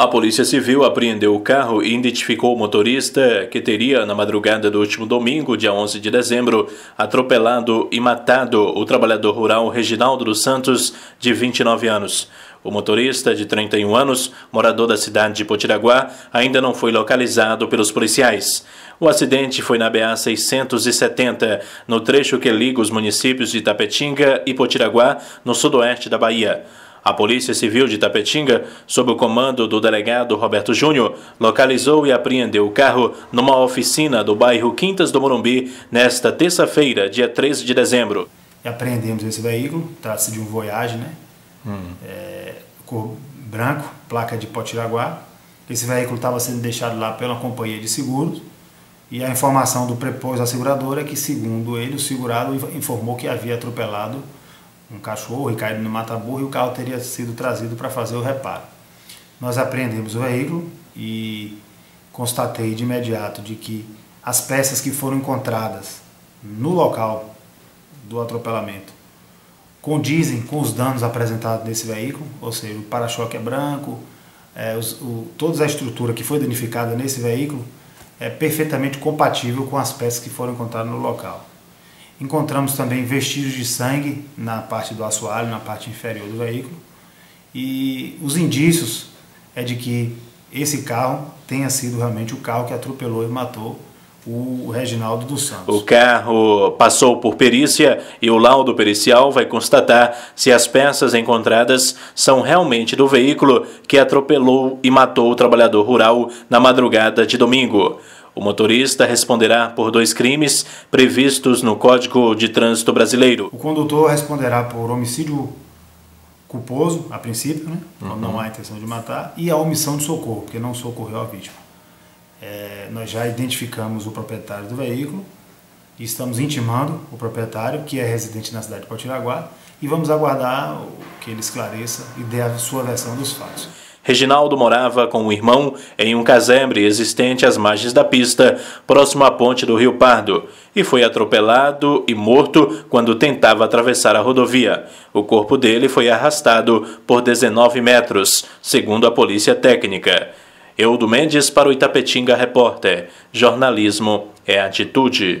A Polícia Civil apreendeu o carro e identificou o motorista que teria, na madrugada do último domingo, dia 11 de dezembro, atropelado e matado o trabalhador rural Reginaldo dos Santos, de 29 anos. O motorista, de 31 anos, morador da cidade de Potiraguá, ainda não foi localizado pelos policiais. O acidente foi na BA 670, no trecho que liga os municípios de Tapetinga e Potiraguá, no sudoeste da Bahia. A Polícia Civil de Tapetinga, sob o comando do delegado Roberto Júnior, localizou e apreendeu o carro numa oficina do bairro Quintas do Morumbi nesta terça-feira, dia 13 de dezembro. Apreendemos esse veículo, trata-se de um Voyage, né? Hum. É, cor branco, placa de Potiraguá. Esse veículo estava sendo deixado lá pela companhia de seguros e a informação do prepôs da seguradora é que, segundo ele, o segurado informou que havia atropelado um cachorro e caído no mata-burro e o carro teria sido trazido para fazer o reparo. Nós apreendemos o veículo e constatei de imediato de que as peças que foram encontradas no local do atropelamento condizem com os danos apresentados nesse veículo, ou seja, o para-choque é branco, é, os, o, toda a estrutura que foi danificada nesse veículo é perfeitamente compatível com as peças que foram encontradas no local. Encontramos também vestígios de sangue na parte do assoalho, na parte inferior do veículo. E os indícios é de que esse carro tenha sido realmente o carro que atropelou e matou o Reginaldo dos Santos. O carro passou por perícia e o laudo pericial vai constatar se as peças encontradas são realmente do veículo que atropelou e matou o trabalhador rural na madrugada de domingo. O motorista responderá por dois crimes previstos no Código de Trânsito Brasileiro. O condutor responderá por homicídio culposo, a princípio, né? Uhum. não há intenção de matar, e a omissão de socorro, porque não socorreu a vítima. É, nós já identificamos o proprietário do veículo e estamos intimando o proprietário, que é residente na cidade de Potiraguá, e vamos aguardar que ele esclareça e dê a sua versão dos fatos. Reginaldo morava com o irmão em um casembre existente às margens da pista, próximo à ponte do Rio Pardo, e foi atropelado e morto quando tentava atravessar a rodovia. O corpo dele foi arrastado por 19 metros, segundo a polícia técnica. Eudo Mendes para o Itapetinga Repórter. Jornalismo é atitude.